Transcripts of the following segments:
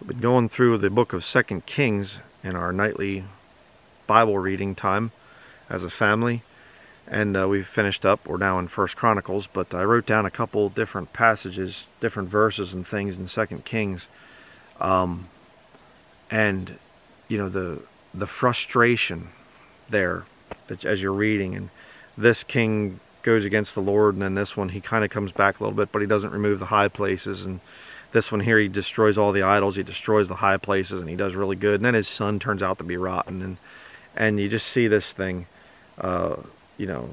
We've been going through the book of Second Kings in our nightly Bible reading time as a family. And uh, we've finished up. We're now in First Chronicles, but I wrote down a couple different passages, different verses and things in Second Kings. Um, and you know the the frustration there that as you're reading and this king goes against the Lord and then this one he kind of comes back a little bit but he doesn't remove the high places and this one here he destroys all the idols he destroys the high places and he does really good. And then his son turns out to be rotten. And and you just see this thing uh, you know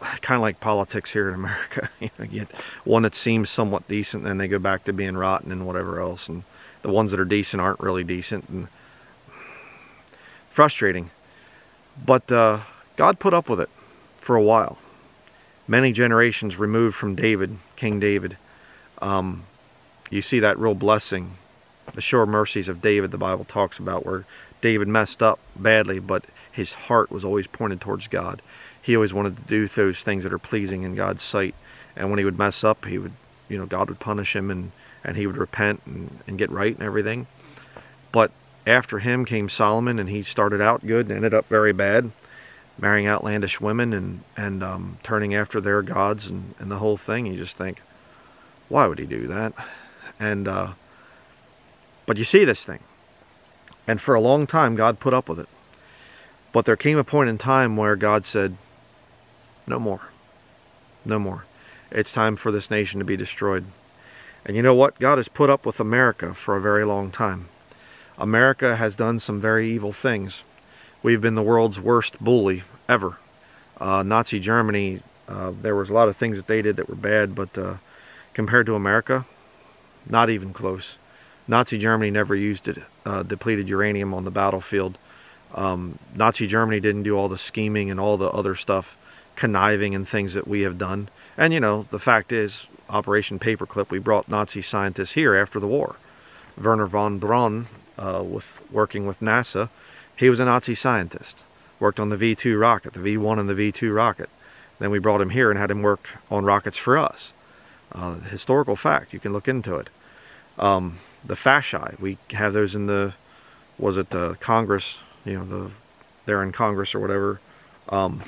kind of like politics here in America. You know, get one that seems somewhat decent and then they go back to being rotten and whatever else. And the ones that are decent aren't really decent. And frustrating. But uh, God put up with it for a while. Many generations removed from David King David. Um, you see that real blessing, the sure mercies of David the Bible talks about, where David messed up badly, but his heart was always pointed towards God. He always wanted to do those things that are pleasing in God's sight. And when he would mess up, he would, you know, God would punish him and, and he would repent and, and get right and everything. But after him came Solomon, and he started out good and ended up very bad, marrying outlandish women and, and um, turning after their gods and, and the whole thing. You just think, why would he do that? And uh, but you see this thing, and for a long time God put up with it. But there came a point in time where God said, "No more, no more. It's time for this nation to be destroyed." And you know what? God has put up with America for a very long time. America has done some very evil things. We've been the world's worst bully ever. Uh, Nazi Germany, uh, there was a lot of things that they did that were bad, but uh, compared to America, not even close. Nazi Germany never used it, uh, depleted uranium on the battlefield. Um, Nazi Germany didn't do all the scheming and all the other stuff, conniving and things that we have done. And you know, the fact is, Operation Paperclip, we brought Nazi scientists here after the war. Wernher von Braun, uh, with working with NASA, he was a Nazi scientist. Worked on the V2 rocket, the V1 and the V2 rocket. Then we brought him here and had him work on rockets for us. Uh, historical fact, you can look into it. Um, the fasci, we have those in the, was it the Congress, you know, the, they're in Congress or whatever, um,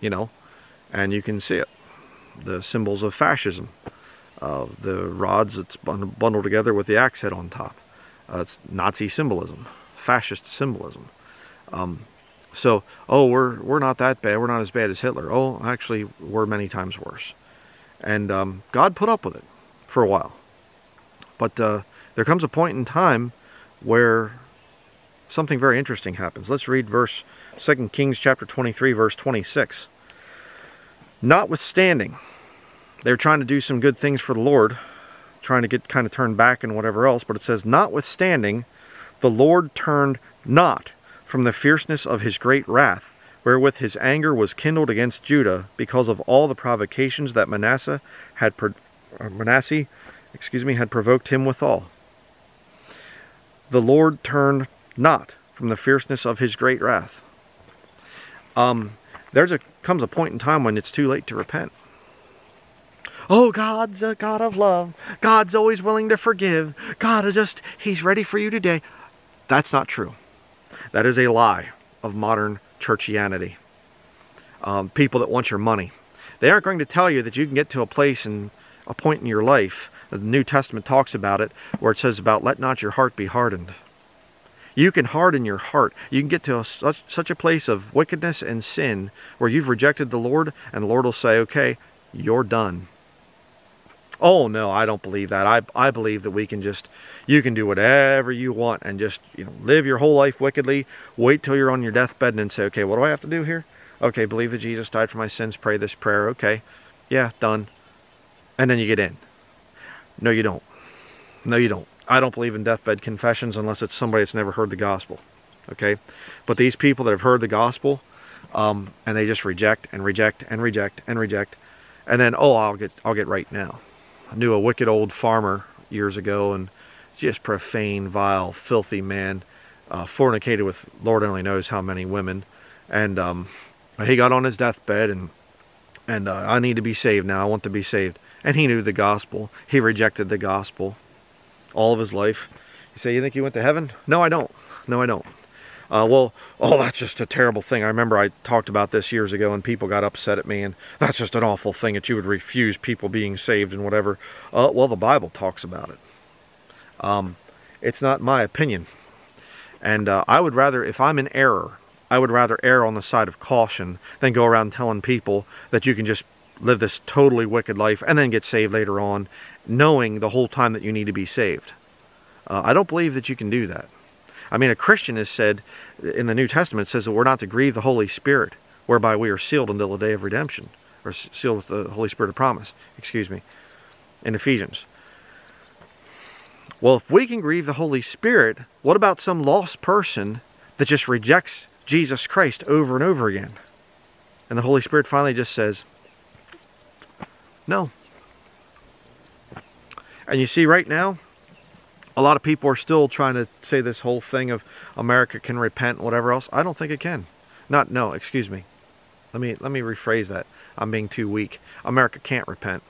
you know, and you can see it. The symbols of fascism, uh, the rods that's bundled together with the axe head on top. Uh, it's Nazi symbolism, fascist symbolism. Um, so, oh, we're we're not that bad. We're not as bad as Hitler. Oh, actually, we're many times worse. And um, God put up with it for a while. But uh, there comes a point in time where something very interesting happens. Let's read verse 2 Kings chapter 23 verse 26. Notwithstanding, they're trying to do some good things for the Lord, trying to get kind of turned back and whatever else, but it says notwithstanding, the Lord turned not from the fierceness of his great wrath, wherewith his anger was kindled against Judah because of all the provocations that Manasseh had uh, Manasseh, excuse me, had provoked him withal. The Lord turned not from the fierceness of his great wrath. Um, there's a comes a point in time when it's too late to repent. Oh, God's a God of love. God's always willing to forgive. God just, He's ready for you today. That's not true. That is a lie of modern churchianity. Um, people that want your money. They aren't going to tell you that you can get to a place and a point in your life, the New Testament talks about it, where it says about let not your heart be hardened. You can harden your heart. You can get to a, such, such a place of wickedness and sin where you've rejected the Lord, and the Lord will say, okay, you're done. Oh no, I don't believe that. I, I believe that we can just you can do whatever you want and just you know live your whole life wickedly wait till you're on your deathbed and then say okay what do i have to do here okay believe that jesus died for my sins pray this prayer okay yeah done and then you get in no you don't. No you don't. I don't believe in deathbed confessions unless it's somebody that's never heard the gospel okay? But these people that have heard the gospel um, and they just reject and reject and reject and reject and then oh i'll get i'll get right now. I knew a wicked old farmer years ago and just profane, vile, filthy man, uh, fornicated with Lord only knows how many women, and um, he got on his deathbed and and uh, I need to be saved now. I want to be saved, and he knew the gospel. He rejected the gospel all of his life, You say, you think you went to heaven? No, I don't. No, I don't. Uh, well, oh, that's just a terrible thing. I remember I talked about this years ago and people got upset at me and that's just an awful thing that you would refuse people being saved and whatever. Uh, well, the Bible talks about it. Um, it's not my opinion. And uh, I would rather, if I'm in error, I would rather err on the side of caution than go around telling people that you can just live this totally wicked life and then get saved later on, knowing the whole time that you need to be saved. Uh, I don't believe that you can do that. I mean, a Christian has said in the New Testament says that we're not to grieve the Holy Spirit, whereby we are sealed until the day of redemption, or sealed with the Holy Spirit of promise. Excuse me, in Ephesians. Well, if we can grieve the Holy Spirit, what about some lost person that just rejects Jesus Christ over and over again? And the Holy Spirit finally just says, no. And you see, right now, a lot of people are still trying to say this whole thing of America can repent, whatever else. I don't think it can. Not no, excuse me. Let me let me rephrase that. I'm being too weak. America can't repent.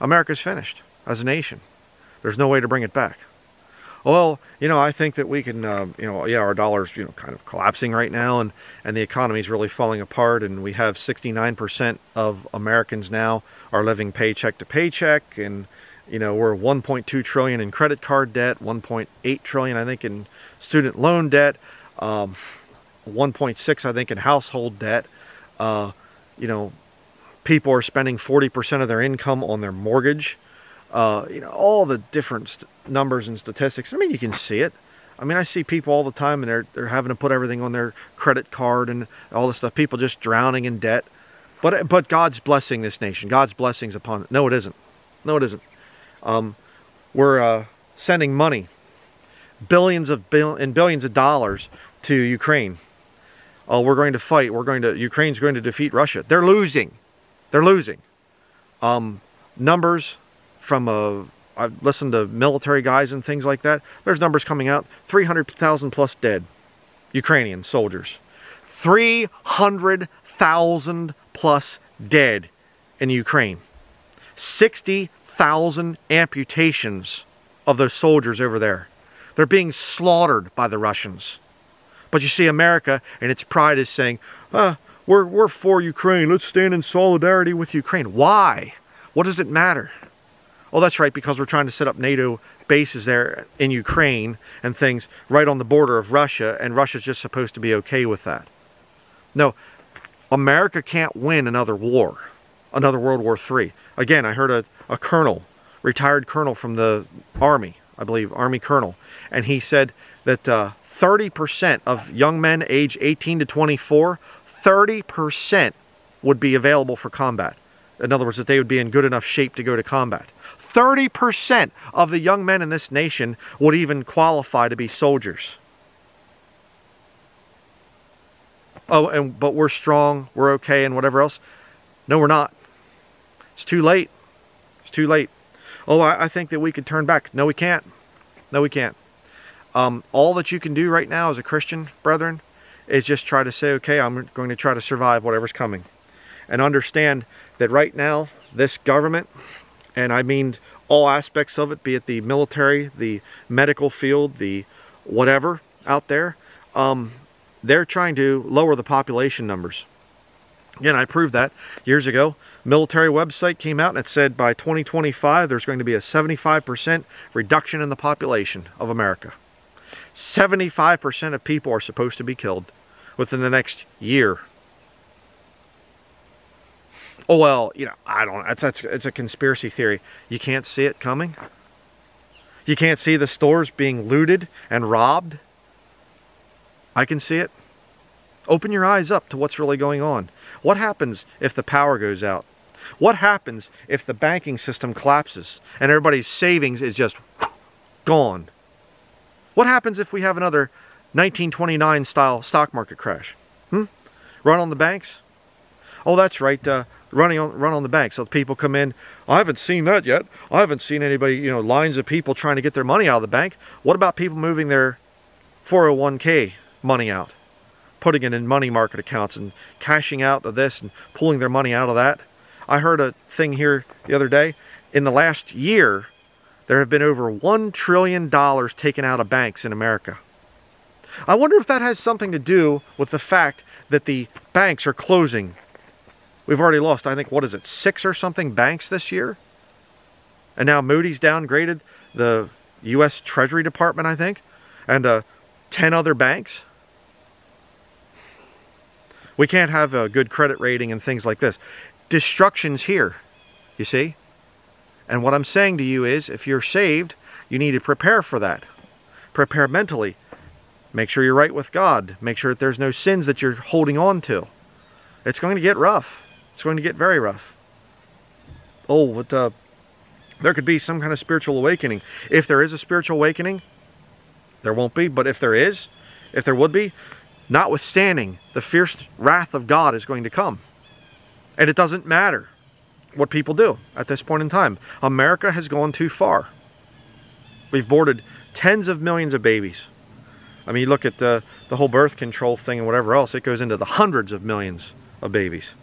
America's finished as a nation. There's no way to bring it back. Well, you know, I think that we can, uh, you know, yeah, our dollar's, you know, kind of collapsing right now, and and the economy's really falling apart, and we have 69% of Americans now are living paycheck to paycheck, and you know, we're 1.2 trillion in credit card debt, 1.8 trillion, I think, in student loan debt, um, 1.6, I think, in household debt. Uh, you know, people are spending 40% of their income on their mortgage. Uh, you know, all the different numbers and statistics. I mean, you can see it. I mean, I see people all the time, and they're they're having to put everything on their credit card and all this stuff. People just drowning in debt. But but God's blessing this nation. God's blessings upon it. No, it isn't. No, it isn't. Um, we're uh, sending money, billions of bill and billions of dollars to Ukraine. Oh, we're going to fight. We're going to Ukraine's going to defeat Russia. They're losing. They're losing. Um, numbers from a I've listened to military guys and things like that. There's numbers coming out 300,000 plus dead Ukrainian soldiers. 300,000 plus dead in Ukraine. 60 thousand amputations of those soldiers over there. They're being slaughtered by the Russians. But you see, America and its pride is saying, uh, we're, we're for Ukraine. Let's stand in solidarity with Ukraine. Why? What does it matter? Oh, that's right, because we're trying to set up NATO bases there in Ukraine and things right on the border of Russia, and Russia's just supposed to be okay with that. No, America can't win another war, another World War III. Again, I heard a, a colonel, retired colonel from the Army, I believe, Army colonel, and he said that 30% uh, of young men age 18 to 24, 30% would be available for combat. In other words, that they would be in good enough shape to go to combat. 30% of the young men in this nation would even qualify to be soldiers. Oh, and but we're strong, we're okay, and whatever else. No, we're not. It's too late. It's too late. Oh, I, I think that we could turn back. No, we can't. No, we can't. Um, all that you can do right now as a Christian, brethren, is just try to say, okay, I'm going to try to survive whatever's coming. And understand that right now, this government, and I mean all aspects of it, be it the military, the medical field, the whatever out there, um, they're trying to lower the population numbers. Again, I proved that years ago military website came out and it said by 2025 there's going to be a 75% reduction in the population of America. 75% of people are supposed to be killed within the next year. Oh well, you know, I don't know. It's, it's, it's a conspiracy theory. You can't see it coming. You can't see the stores being looted and robbed. I can see it. Open your eyes up to what's really going on. What happens if the power goes out? What happens if the banking system collapses and everybody's savings is just gone? What happens if we have another 1929 style stock market crash? Hmm? Run on the banks? Oh, that's right. Uh, running on run on the bank. So people come in. I haven't seen that yet. I haven't seen anybody. You know, lines of people trying to get their money out of the bank. What about people moving their 401k money out? putting it in money market accounts and cashing out of this and pulling their money out of that. I heard a thing here the other day. In the last year, there have been over $1 trillion taken out of banks in America. I wonder if that has something to do with the fact that the banks are closing. We've already lost, I think, what is it, six or something banks this year? And now Moody's downgraded the U.S. Treasury Department, I think, and uh, 10 other banks. We can't have a good credit rating and things like this. Destruction's here, you see? And what I'm saying to you is, if you're saved, you need to prepare for that. Prepare mentally. Make sure you're right with God. Make sure that there's no sins that you're holding on to. It's going to get rough. It's going to get very rough. Oh, what uh, there could be some kind of spiritual awakening. If there is a spiritual awakening, there won't be. But if there is, if there would be, notwithstanding, the fierce wrath of God is going to come. And it doesn't matter what people do at this point in time. America has gone too far. We've boarded tens of millions of babies. I mean, you look at the, the whole birth control thing and whatever else, it goes into the hundreds of millions of babies.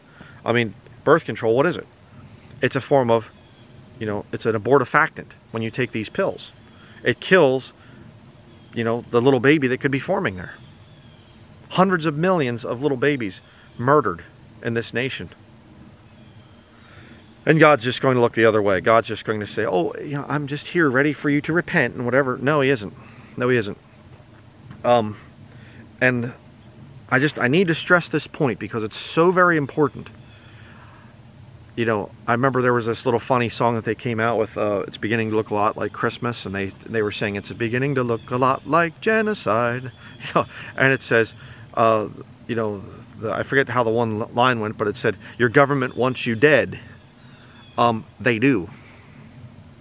I mean, birth control, what is it? It's a form of, you know, it's an abortifactant when you take these pills. It kills, you know, the little baby that could be forming there. Hundreds of millions of little babies murdered in this nation. And God's just going to look the other way. God's just going to say, oh, you know, I'm just here ready for you to repent and whatever. No, he isn't. No, he isn't. Um, and I just, I need to stress this point because it's so very important. You know, I remember there was this little funny song that they came out with. Uh, it's beginning to look a lot like Christmas, and they they were saying it's beginning to look a lot like genocide. You know, and it says, uh, you know, the, I forget how the one line went, but it said, "Your government wants you dead." Um, they do.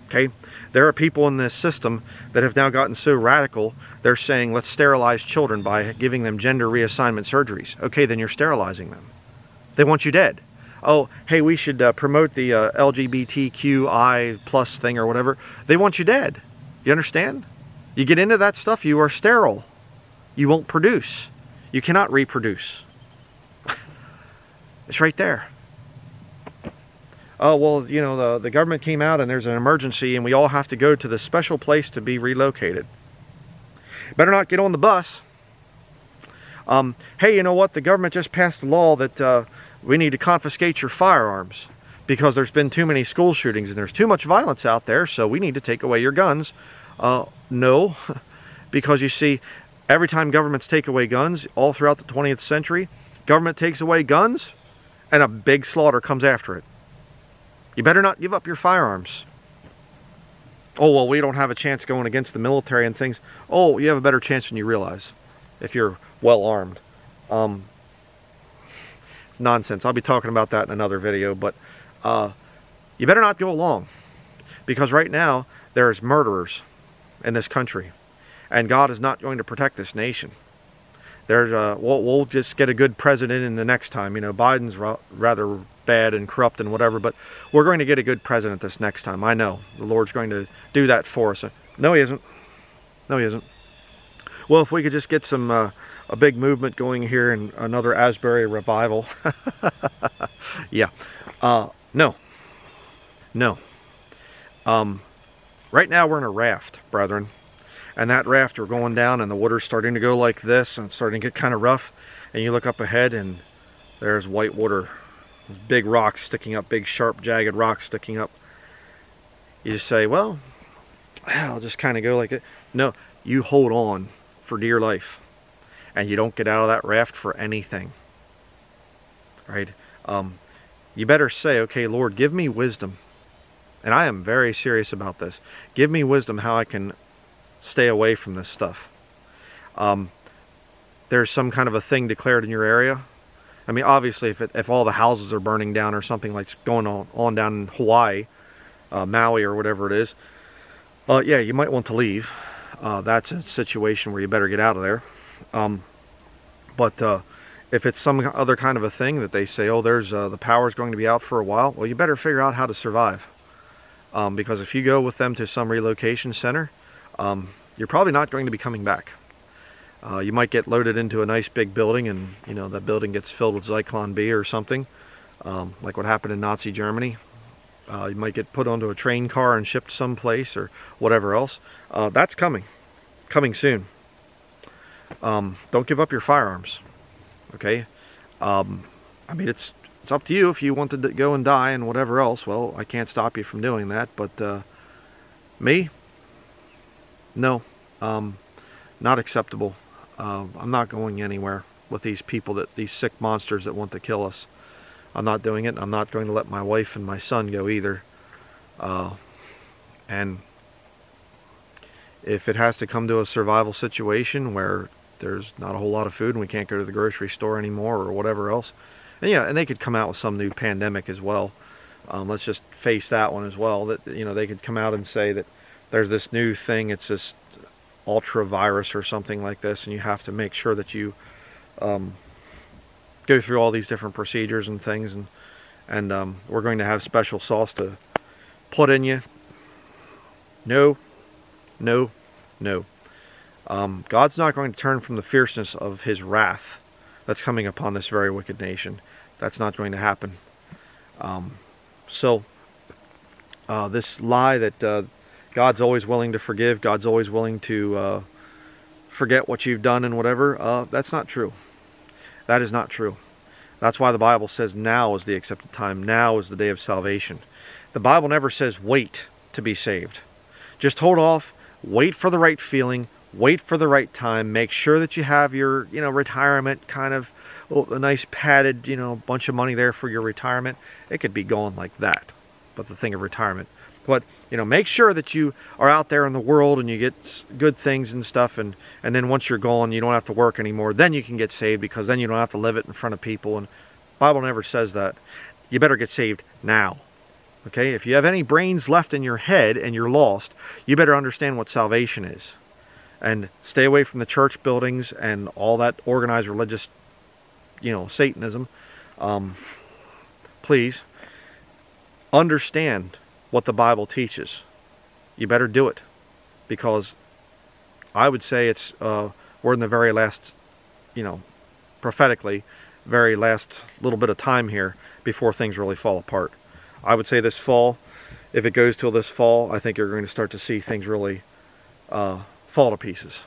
Okay? There are people in this system that have now gotten so radical, they're saying, let's sterilize children by giving them gender reassignment surgeries. Okay, then you're sterilizing them. They want you dead. Oh, hey, we should uh, promote the uh, LGBTQI plus thing or whatever. They want you dead. You understand? You get into that stuff, you are sterile. You won't produce. You cannot reproduce. it's right there oh, well, you know, the, the government came out and there's an emergency and we all have to go to this special place to be relocated. Better not get on the bus. Um, hey, you know what? The government just passed a law that uh, we need to confiscate your firearms because there's been too many school shootings and there's too much violence out there, so we need to take away your guns. Uh, no, because you see, every time governments take away guns, all throughout the 20th century, government takes away guns and a big slaughter comes after it. You better not give up your firearms. Oh, well, we don't have a chance going against the military and things. Oh, you have a better chance than you realize if you're well armed. Um, nonsense. I'll be talking about that in another video, but uh, you better not go along because right now there's murderers in this country and God is not going to protect this nation. There's a, we'll, we'll just get a good president in the next time. You know, Biden's rather bad and corrupt and whatever, but we're going to get a good president this next time. I know. The Lord's going to do that for us. No, he isn't. No, he isn't. Well, if we could just get some uh, a big movement going here and another Asbury revival. yeah. Uh, no. No. Um, right now we're in a raft, brethren. And that raft we're going down and the water's starting to go like this and starting to get kind of rough. And you look up ahead and there's white water big rocks sticking up, big sharp jagged rocks sticking up. You just say, well, I'll just kind of go like it. No, you hold on for dear life. And you don't get out of that raft for anything. Right? Um, you better say, okay, Lord, give me wisdom. And I am very serious about this. Give me wisdom how I can stay away from this stuff. Um, there's some kind of a thing declared in your area I mean, obviously, if, it, if all the houses are burning down or something like going on, on down in Hawaii, uh, Maui or whatever it is, uh, yeah, you might want to leave. Uh, that's a situation where you better get out of there. Um, but uh, if it's some other kind of a thing that they say, oh, there's uh, the power is going to be out for a while, well, you better figure out how to survive. Um, because if you go with them to some relocation center, um, you're probably not going to be coming back. Uh, you might get loaded into a nice big building and you know that building gets filled with Zyklon B or something, um, like what happened in Nazi Germany. Uh, you might get put onto a train car and shipped someplace or whatever else. Uh, that's coming, coming soon. Um, don't give up your firearms, okay? Um, I mean, it's it's up to you if you wanted to go and die and whatever else. Well, I can't stop you from doing that, but uh, me, no, um, not acceptable. Uh, I'm not going anywhere with these people that these sick monsters that want to kill us. I'm not doing it. I'm not going to let my wife and my son go either. Uh, and if it has to come to a survival situation where there's not a whole lot of food and we can't go to the grocery store anymore or whatever else, and yeah, and they could come out with some new pandemic as well. Um, let's just face that one as well. That you know they could come out and say that there's this new thing. It's this ultra virus or something like this, and you have to make sure that you um, go through all these different procedures and things, and and um, we're going to have special sauce to put in you. No, no, no. Um, God's not going to turn from the fierceness of His wrath that's coming upon this very wicked nation. That's not going to happen. Um, so, uh, this lie that uh, God's always willing to forgive, God's always willing to uh, forget what you've done and whatever, uh, that's not true. That is not true. That's why the Bible says now is the accepted time, now is the day of salvation. The Bible never says wait to be saved. Just hold off, wait for the right feeling, wait for the right time, make sure that you have your, you know, retirement kind of oh, a nice padded, you know, bunch of money there for your retirement. It could be going like that. But the thing of retirement. But, you know, make sure that you are out there in the world and you get good things and stuff. And, and then once you're gone, you don't have to work anymore. Then you can get saved because then you don't have to live it in front of people. And Bible never says that. You better get saved now. Okay? If you have any brains left in your head and you're lost, you better understand what salvation is. And stay away from the church buildings and all that organized religious you know, Satanism, um, please understand what the Bible teaches. You better do it because I would say it's uh, we're in the very last, you know, prophetically, very last little bit of time here before things really fall apart. I would say this fall, if it goes till this fall, I think you're going to start to see things really uh, fall to pieces,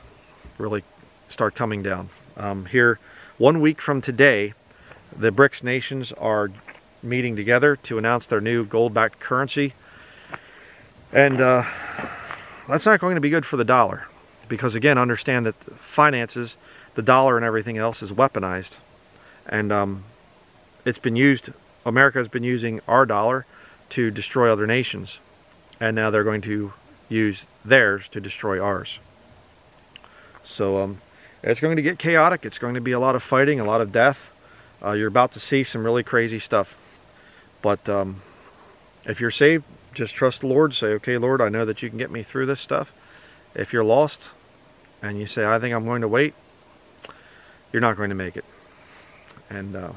really start coming down. Um, here one week from today, the BRICS nations are meeting together to announce their new gold-backed currency. And uh, that's not going to be good for the dollar. Because again, understand that finances, the dollar and everything else is weaponized. And um, it's been used, America has been using our dollar to destroy other nations. And now they're going to use theirs to destroy ours. So um, it's going to get chaotic. It's going to be a lot of fighting, a lot of death. Uh, you're about to see some really crazy stuff. But um, if you're saved, just trust the Lord. Say, okay, Lord, I know that you can get me through this stuff. If you're lost and you say, I think I'm going to wait, you're not going to make it. And uh,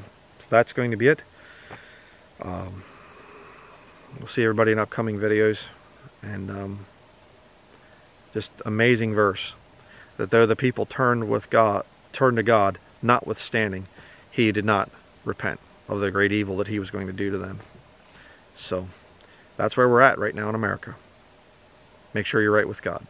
that's going to be it. Um, we'll see everybody in upcoming videos. And um, just amazing verse that though the people turned with God, turned to God, notwithstanding, he did not repent of the great evil that he was going to do to them. So that's where we're at right now in America. Make sure you're right with God.